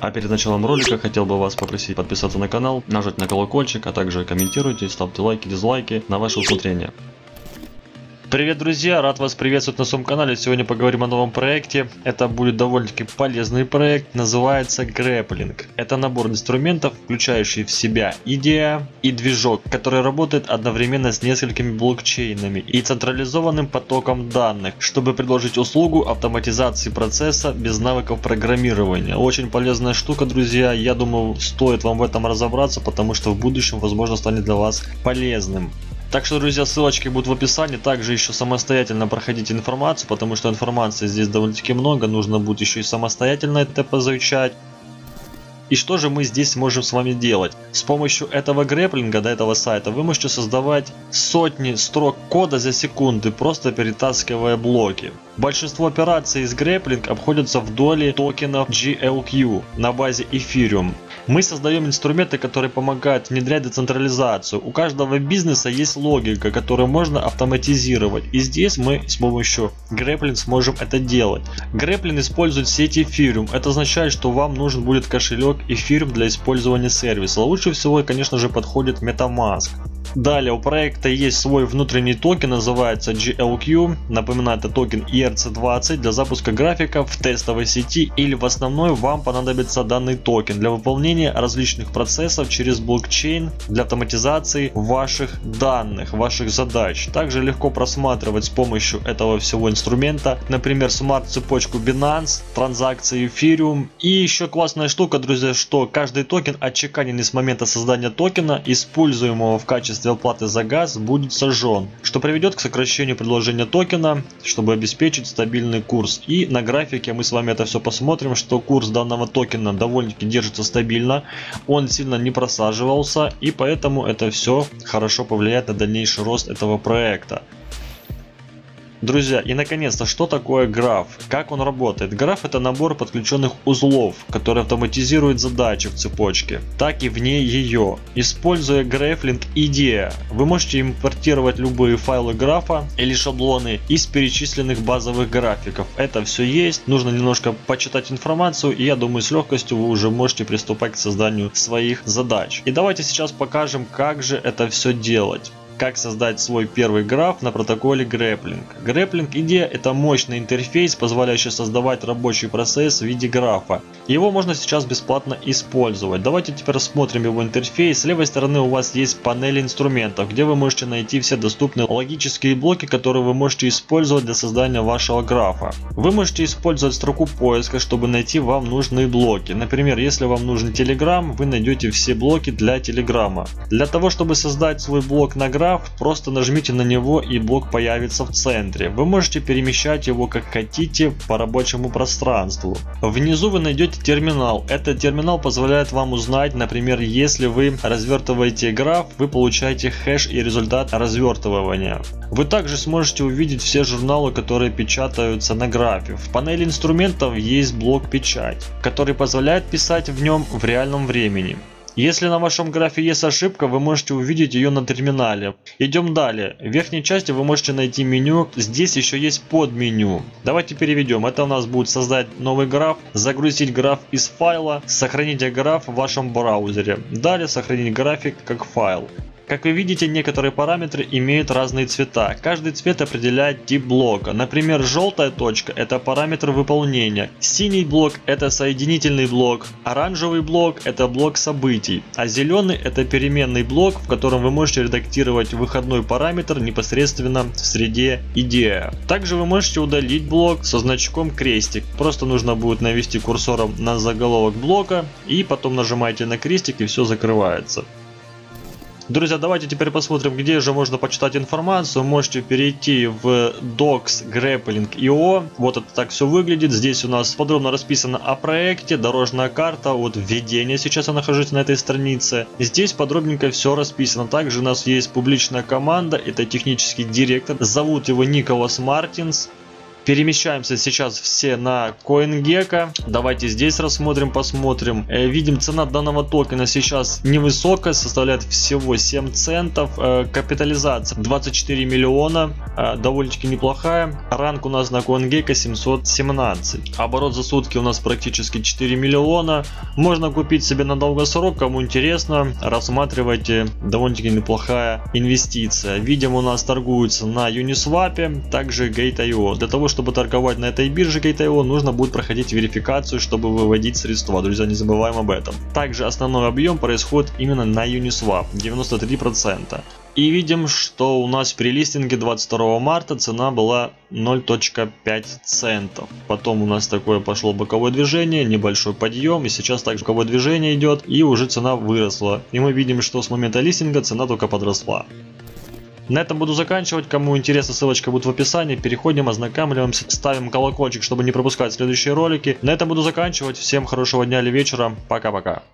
А перед началом ролика хотел бы вас попросить подписаться на канал, нажать на колокольчик, а также комментируйте, ставьте лайки, дизлайки на ваше усмотрение. Привет, друзья! Рад вас приветствовать на своем канале. Сегодня поговорим о новом проекте. Это будет довольно-таки полезный проект. Называется Grappling. Это набор инструментов, включающий в себя идея и движок, который работает одновременно с несколькими блокчейнами и централизованным потоком данных, чтобы предложить услугу автоматизации процесса без навыков программирования. Очень полезная штука, друзья. Я думаю, стоит вам в этом разобраться, потому что в будущем, возможно, станет для вас полезным. Так что, друзья, ссылочки будут в описании. Также еще самостоятельно проходите информацию, потому что информации здесь довольно-таки много. Нужно будет еще и самостоятельно это поизучать. И что же мы здесь можем с вами делать? С помощью этого грэплинга до этого сайта вы можете создавать сотни строк кода за секунды, просто перетаскивая блоки. Большинство операций из грэплинг обходятся в доле токенов GLQ на базе Ethereum. Мы создаем инструменты, которые помогают внедрять децентрализацию. У каждого бизнеса есть логика, которую можно автоматизировать. И здесь мы с помощью GraphLinq сможем это делать. GraphLinq использует сеть Ethereum. Это означает, что вам нужен будет кошелек Ethereum для использования сервиса. Лучше всего, конечно же, подходит MetaMask. Далее у проекта есть свой внутренний токен, называется GLQ. Напоминаю, это токен ERC20 для запуска графика в тестовой сети или в основной вам понадобится данный токен для выполнения различных процессов через блокчейн для автоматизации ваших данных, ваших задач. Также легко просматривать с помощью этого всего инструмента, например, смарт-цепочку Binance, транзакции Ethereum. И еще классная штука, друзья, что каждый токен отчеканенный с момента создания токена, используемого в качестве качестве оплаты за газ будет сожжен, что приведет к сокращению предложения токена, чтобы обеспечить стабильный курс. И на графике мы с вами это все посмотрим, что курс данного токена довольно-таки держится стабильно, он сильно не просаживался, и поэтому это все хорошо повлияет на дальнейший рост этого проекта. Друзья, и наконец-то, что такое граф? Как он работает? Граф это набор подключенных узлов, который автоматизирует задачи в цепочке, так и вне ее. Используя Graphling IDEA, вы можете импортировать любые файлы графа или шаблоны из перечисленных базовых графиков. Это все есть, нужно немножко почитать информацию, и я думаю, с легкостью вы уже можете приступать к созданию своих задач. И давайте сейчас покажем, как же это все делать как создать свой первый граф на протоколе Grappling. Grappling идея это мощный интерфейс, позволяющий создавать рабочий процесс в виде графа. Его можно сейчас бесплатно использовать. Давайте теперь рассмотрим его интерфейс. С левой стороны у вас есть панель инструментов, где вы можете найти все доступные логические блоки, которые вы можете использовать для создания вашего графа. Вы можете использовать строку поиска, чтобы найти вам нужные блоки. Например, если вам нужен Telegram, вы найдете все блоки для Telegram. Для того, чтобы создать свой блок на граф, граф, просто нажмите на него и блок появится в центре. Вы можете перемещать его как хотите по рабочему пространству. Внизу вы найдете терминал. Этот терминал позволяет вам узнать, например, если вы развертываете граф, вы получаете хэш и результат развертывания. Вы также сможете увидеть все журналы, которые печатаются на графе. В панели инструментов есть блок печать, который позволяет писать в нем в реальном времени. Если на вашем графе есть ошибка, вы можете увидеть ее на терминале. Идем далее. В верхней части вы можете найти меню. Здесь еще есть подменю. Давайте переведем. Это у нас будет создать новый граф, загрузить граф из файла, сохранить граф в вашем браузере. Далее сохранить график как файл. Как вы видите, некоторые параметры имеют разные цвета. Каждый цвет определяет тип блока. Например, желтая точка – это параметр выполнения. Синий блок – это соединительный блок. Оранжевый блок – это блок событий. А зеленый – это переменный блок, в котором вы можете редактировать выходной параметр непосредственно в среде идея. Также вы можете удалить блок со значком крестик. Просто нужно будет навести курсором на заголовок блока и потом нажимаете на крестик и все закрывается. Друзья, давайте теперь посмотрим, где же можно почитать информацию. Можете перейти в Docs Grappling.io. Вот это так все выглядит. Здесь у нас подробно расписано о проекте, дорожная карта, вот введение. Сейчас я нахожусь на этой странице. Здесь подробненько все расписано. Также у нас есть публичная команда, это технический директор. Зовут его Николас Мартинс. Перемещаемся сейчас все на CoinGecko. Давайте здесь рассмотрим, посмотрим. Э, видим, цена данного токена сейчас невысокая, составляет всего 7 центов. Э, капитализация 24 миллиона, э, довольно-таки неплохая. Ранг у нас на CoinGecko 717. Оборот за сутки у нас практически 4 миллиона. Можно купить себе на долгосрок, кому интересно, рассматривайте. Довольно-таки неплохая инвестиция. Видим, у нас торгуются на Uniswap, также Gate.io. Для того, чтобы торговать на этой бирже Gate.io, нужно будет проходить верификацию, чтобы выводить средства. Друзья, не забываем об этом. Также основной объем происходит именно на Uniswap, 93%. И видим, что у нас при листинге 22 марта цена была 0.5 центов. Потом у нас такое пошло боковое движение, небольшой подъем. И сейчас также боковое движение идет. И уже цена выросла. И мы видим, что с момента листинга цена только подросла. На этом буду заканчивать. Кому интересно, ссылочка будет в описании. Переходим, ознакомливаемся, ставим колокольчик, чтобы не пропускать следующие ролики. На этом буду заканчивать. Всем хорошего дня или вечера. Пока-пока.